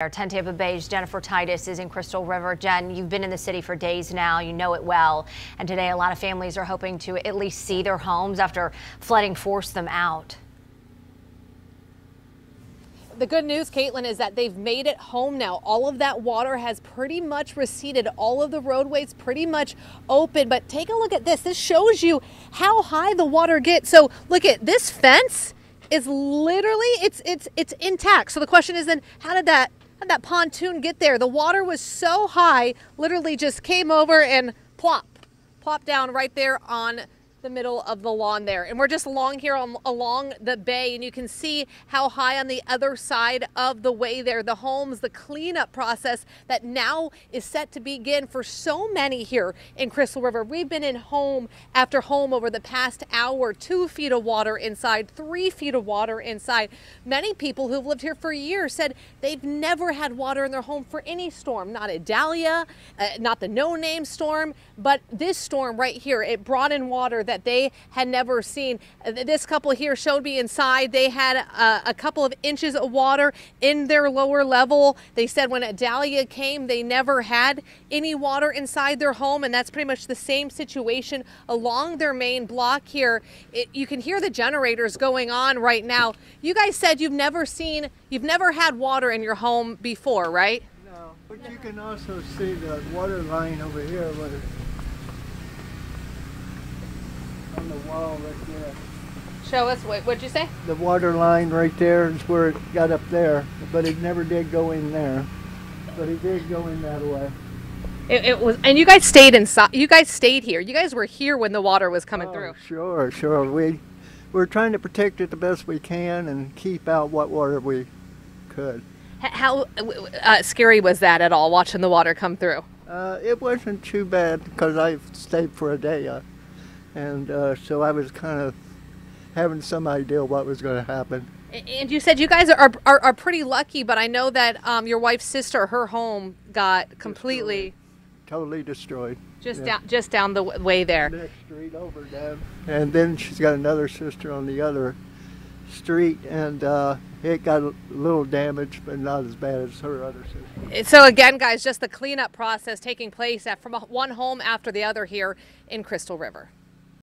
Our 10 Tampa Bay's Jennifer Titus is in Crystal River. Jen, you've been in the city for days now. You know it well. And today, a lot of families are hoping to at least see their homes after flooding forced them out. The good news, Caitlin, is that they've made it home now. All of that water has pretty much receded. All of the roadways pretty much open. But take a look at this. This shows you how high the water gets. So look at this fence is literally it's it's it's intact. So the question is then how did that How'd that pontoon get there? The water was so high, literally just came over and plop, plop down right there on the middle of the lawn there. And we're just along here on, along the bay and you can see how high on the other side of the way there, the homes, the cleanup process that now is set to begin for so many here in Crystal River. We've been in home after home over the past hour, two feet of water inside, three feet of water inside. Many people who've lived here for years said they've never had water in their home for any storm, not Idalia, uh, not the no name storm, but this storm right here, it brought in water that they had never seen. Uh, this couple here showed me inside. They had a, a couple of inches of water in their lower level. They said when Idalia came, they never had any water inside their home, and that's pretty much the same situation along their main block here. It, you can hear the generators going on right now. You guys said you've never seen, you've never had water in your home before, right? No, but you can also see the water line over here on the wall right there. Show us, what, what'd you say? The water line right there is where it got up there, but it never did go in there. But it did go in that way. It, it was, and you guys stayed inside. You guys stayed here. You guys were here when the water was coming oh, through. Sure, sure. We we're trying to protect it the best we can and keep out what water we could. How uh, scary was that at all, watching the water come through? Uh, it wasn't too bad because I stayed for a day. Uh, and uh, so I was kind of having some idea what was going to happen. And you said you guys are are, are pretty lucky, but I know that um, your wife's sister, her home got completely destroyed. totally destroyed. Just yeah. down, just down the way there. Next street over, Deb. And then she's got another sister on the other street, and uh, it got a little damage, but not as bad as her other sister. So again, guys, just the cleanup process taking place at, from one home after the other here in Crystal River.